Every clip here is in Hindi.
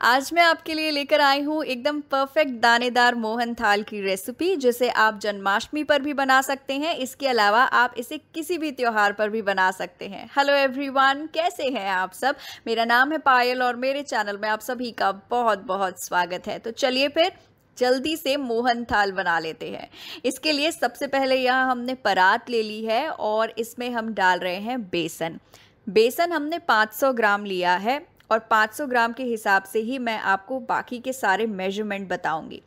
आज मैं आपके लिए लेकर आई हूँ एकदम परफेक्ट दानेदार मोहन थाल की रेसिपी जिसे आप जन्माष्टमी पर भी बना सकते हैं। इसके अलावा आप इसे किसी भी त्यौहार पर भी बना सकते हैं। हेलो एवरीवन कैसे हैं आप सब? मेरा नाम है पायल और मेरे चैनल में आप सभी का बहुत बहुत स्वागत है। तो चलिए फिर जल्दी से मोहन थाल बना लेते हैं। इसके लिए सबसे पहले यहाँ हमने परात ले ली है और इसमें हम डाल रहे हैं बेसन। बेसन हमने 500 ग्राम लिया है। और 500 ग्राम के हिसाब से ही मैं आपको बाकी के सारे मेज़रमेंट बताऊँगी।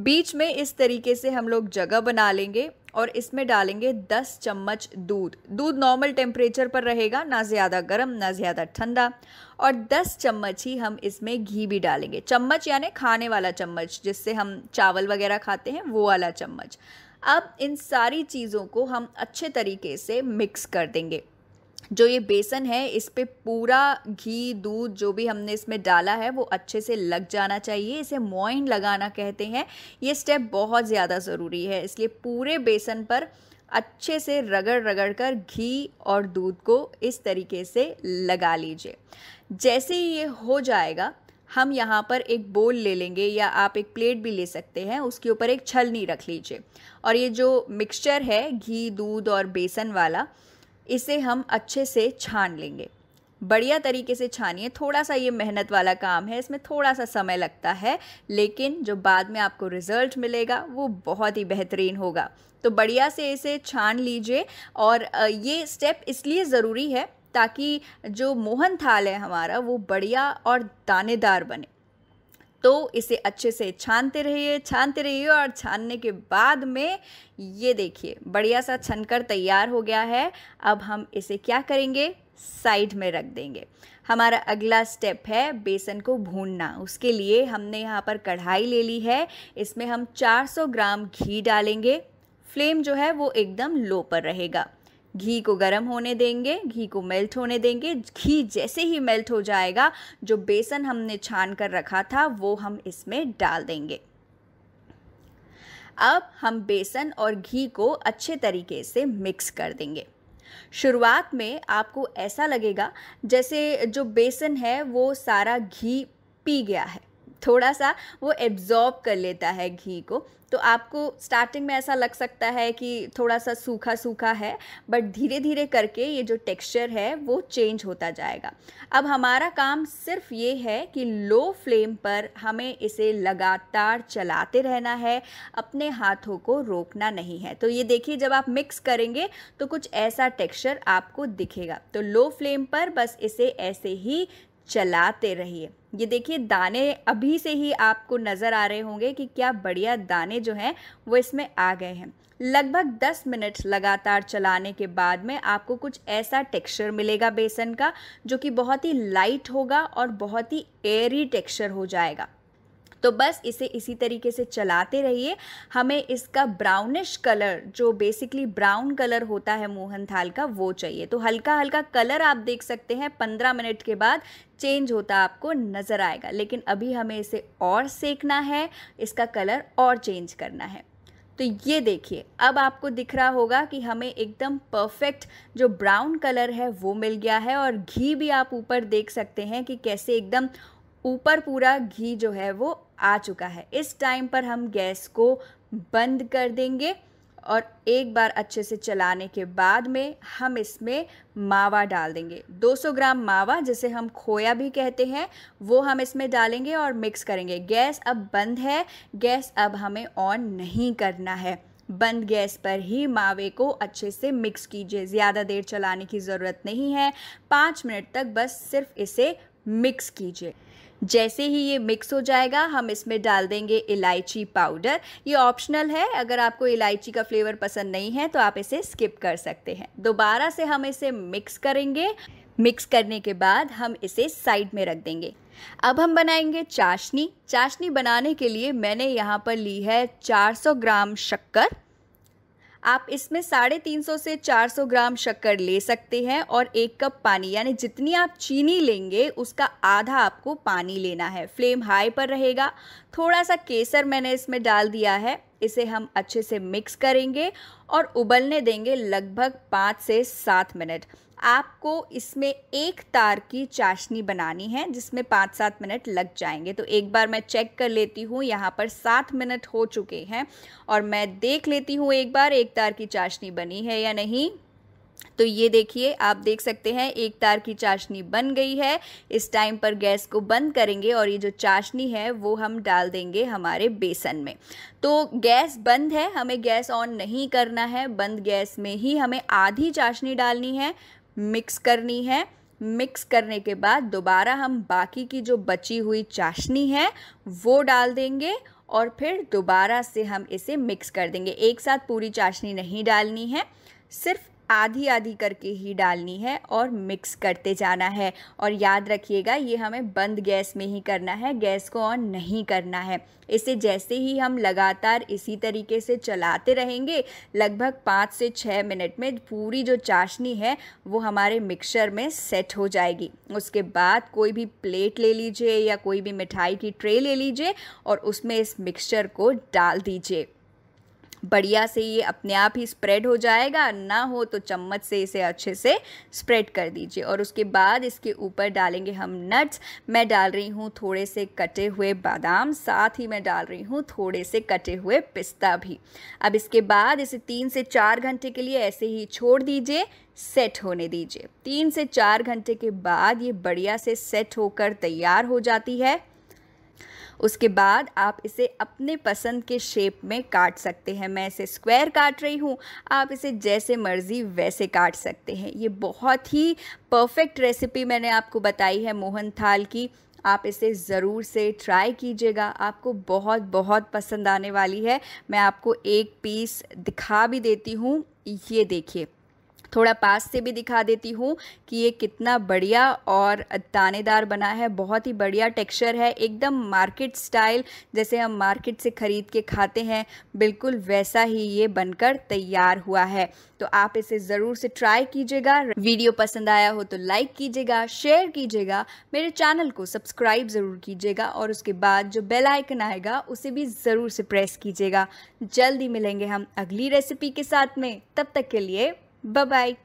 बीच में इस तरीके से हम लोग जगह बना लेंगे और इसमें डालेंगे 10 चम्मच दूध। दूध नॉर्मल टेम्परेचर पर रहेगा, ना ज़्यादा गर्म, ना ज़्यादा ठंडा और 10 चम्मच ही हम इसमें घी भी डालेंगे। चम्मच यानी खाने वाला चम्मच, जिससे हम चावल वगैरह खाते हैं, वो वाला चम्मच। अब इन सारी चीज़ों को हम अच्छे तरीके से मिक्स कर देंगे। जो ये बेसन है, इस पर पूरा घी, दूध जो भी हमने इसमें डाला है, वो अच्छे से लग जाना चाहिए। इसे मोइन लगाना कहते हैं। ये स्टेप बहुत ज़्यादा ज़रूरी है। इसलिए पूरे बेसन पर अच्छे से रगड़ रगड़ कर घी और दूध को इस तरीके से लगा लीजिए। जैसे ही ये हो जाएगा, हम यहाँ पर एक बोल ले लेंगे या आप एक प्लेट भी ले सकते हैं। उसके ऊपर एक छलनी रख लीजिए। और ये जो मिक्सचर है, घी, दूध और बेसन वाला इसे हम अच्छे से छान लेंगे। बढ़िया तरीके से छानिए। थोड़ा सा ये मेहनत वाला काम है, इसमें थोड़ा सा समय लगता है, लेकिन जो बाद में आपको रिज़ल्ट मिलेगा, वो बहुत ही बेहतरीन होगा। तो बढ़िया से इसे छान लीजिए और ये स्टेप इसलिए ज़रूरी है ताकि जो मोहन थाल है हमारा, वो बढ़िया और दानेदार बने। तो इसे अच्छे से छानते रहिए छानते रहिए और छानने के बाद में ये देखिए, बढ़िया सा छनकर तैयार हो गया है। अब हम इसे क्या करेंगे? साइड में रख देंगे। हमारा अगला स्टेप है बेसन को भूनना। उसके लिए हमने यहाँ पर कढ़ाई ले ली है। इसमें हम 400 ग्राम घी डालेंगे। फ्लेम जो है वो एकदम लो पर रहेगा। घी को गर्म होने देंगे, घी को मेल्ट होने देंगे। घी जैसे ही मेल्ट हो जाएगा, जो बेसन हमने छान कर रखा था, वो हम इसमें डाल देंगे। अब हम बेसन और घी को अच्छे तरीके से मिक्स कर देंगे। शुरुआत में आपको ऐसा लगेगा जैसे जो बेसन है, वो सारा घी पी गया है। थोड़ा सा वो एब्जॉर्ब कर लेता है घी को। तो आपको स्टार्टिंग में ऐसा लग सकता है कि थोड़ा सा सूखा सूखा है बट धीरे धीरे करके ये जो टेक्सचर है, वो चेंज होता जाएगा। अब हमारा काम सिर्फ़ ये है कि लो फ्लेम पर हमें इसे लगातार चलाते रहना है, अपने हाथों को रोकना नहीं है। तो ये देखिए, जब आप मिक्स करेंगे तो कुछ ऐसा टेक्सचर आपको दिखेगा। तो लो फ्लेम पर बस इसे ऐसे ही चलाते रहिए। ये देखिए, दाने अभी से ही आपको नज़र आ रहे होंगे कि क्या बढ़िया दाने जो हैं, वो इसमें आ गए हैं। लगभग 10 मिनट लगातार चलाने के बाद में आपको कुछ ऐसा टेक्सचर मिलेगा बेसन का, जो कि बहुत ही लाइट होगा और बहुत ही एयरी टेक्सचर हो जाएगा। तो बस इसे इसी तरीके से चलाते रहिए। हमें इसका ब्राउनिश कलर जो बेसिकली ब्राउन कलर होता है मोहन थाल का, वो चाहिए। तो हल्का हल्का कलर आप देख सकते हैं, पंद्रह मिनट के बाद चेंज होता आपको नज़र आएगा। लेकिन अभी हमें इसे और सेकना है, इसका कलर और चेंज करना है। तो ये देखिए, अब आपको दिख रहा होगा कि हमें एकदम परफेक्ट जो ब्राउन कलर है, वो मिल गया है। और घी भी आप ऊपर देख सकते हैं कि कैसे एकदम ऊपर पूरा घी जो है वो आ चुका है। इस टाइम पर हम गैस को बंद कर देंगे और एक बार अच्छे से चलाने के बाद में हम इसमें मावा डाल देंगे। 200 ग्राम मावा, जिसे हम खोया भी कहते हैं, वो हम इसमें डालेंगे और मिक्स करेंगे। गैस अब बंद है। गैस अब हमें ऑन नहीं करना है। बंद गैस पर ही मावे को अच्छे से मिक्स कीजिए। ज़्यादा देर चलाने की ज़रूरत नहीं है। पाँच मिनट तक बस सिर्फ़ इसे मिक्स कीजिए। जैसे ही ये मिक्स हो जाएगा, हम इसमें डाल देंगे इलायची पाउडर ये ऑप्शनल है, अगर आपको इलायची का फ्लेवर पसंद नहीं है तो आप इसे स्किप कर सकते हैं। दोबारा से हम इसे मिक्स करेंगे। मिक्स करने के बाद हम इसे साइड में रख देंगे। अब हम बनाएँगे चाशनी। चाशनी बनाने के लिए मैंने यहाँ पर ली है 400 ग्राम शक्कर। आप इसमें साढ़े तीन सौ से चार सौ ग्राम शक्कर ले सकते हैं और एक कप पानी, यानी जितनी आप चीनी लेंगे, उसका आधा आपको पानी लेना है। फ्लेम हाई पर रहेगा। थोड़ा सा केसर मैंने इसमें डाल दिया है। इसे हम अच्छे से मिक्स करेंगे और उबलने देंगे लगभग पाँच से सात मिनट। आपको इसमें एक तार की चाशनी बनानी है, जिसमें पाँच सात मिनट लग जाएँगे। तो एक बार मैं चेक कर लेती हूँ, यहाँ पर सात मिनट हो चुके हैं और मैं देख लेती हूँ एक बार एक तार की चाशनी बनी है या नहीं। तो ये देखिए, आप देख सकते हैं, एक तार की चाशनी बन गई है। इस टाइम पर गैस को बंद करेंगे और ये जो चाशनी है, वो हम डाल देंगे हमारे बेसन में। तो गैस बंद है, हमें गैस ऑन नहीं करना है। बंद गैस में ही हमें आधी चाशनी डालनी है। मिक्स करनी है। मिक्स करने के बाद दोबारा हम बाकी की जो बची हुई चाशनी है, वो डाल देंगे और फिर दोबारा से हम इसे मिक्स कर देंगे। एक साथ पूरी चाशनी नहीं डालनी है, सिर्फ़ आधी आधी करके ही डालनी है और मिक्स करते जाना है। और याद रखिएगा, ये हमें बंद गैस में ही करना है, गैस को ऑन नहीं करना है। इसे जैसे ही हम लगातार इसी तरीके से चलाते रहेंगे, लगभग पाँच से छः मिनट में पूरी जो चाशनी है, वो हमारे मिक्सर में सेट हो जाएगी। उसके बाद कोई भी प्लेट ले लीजिए या कोई भी मिठाई की ट्रे ले लीजिए और उसमें इस मिक्सचर को डाल दीजिए। बढ़िया से ये अपने आप ही स्प्रेड हो जाएगा, ना हो तो चम्मच से इसे अच्छे से स्प्रेड कर दीजिए। और उसके बाद इसके ऊपर डालेंगे हम नट्स मैं डाल रही हूँ थोड़े से कटे हुए बादाम, साथ ही मैं डाल रही हूँ थोड़े से कटे हुए पिस्ता भी। अब इसके बाद इसे तीन से चार घंटे के लिए ऐसे ही छोड़ दीजिए सेट होने दीजिए। तीन से चार घंटे के बाद ये बढ़िया से सेट होकर तैयार हो जाती है। उसके बाद आप इसे अपने पसंद के शेप में काट सकते हैं। मैं इसे स्क्वायर काट रही हूँ, आप इसे जैसे मर्ज़ी वैसे काट सकते हैं। ये बहुत ही परफेक्ट रेसिपी मैंने आपको बताई है मोहन थाल की। आप इसे ज़रूर से ट्राई कीजिएगा। आपको बहुत बहुत पसंद आने वाली है। मैं आपको एक पीस दिखा भी देती हूँ। ये देखिए। थोड़ा पास से भी दिखा देती हूँ कि ये कितना बढ़िया और दानेदार बना है, बहुत ही बढ़िया टेक्सचर है, एकदम मार्केट स्टाइल जैसे हम मार्केट से ख़रीद के खाते हैं, बिल्कुल वैसा ही ये बनकर तैयार हुआ है। तो आप इसे ज़रूर से ट्राई कीजिएगा, वीडियो पसंद आया हो तो लाइक कीजिएगा, शेयर कीजिएगा, मेरे चैनल को सब्सक्राइब ज़रूर कीजिएगा और उसके बाद जो बेल आइकन आएगा, उसे भी ज़रूर से प्रेस कीजिएगा। जल्दी मिलेंगे हम अगली रेसिपी के साथ में, तब तक के लिए Bye bye.